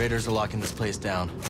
Raiders are locking this place down.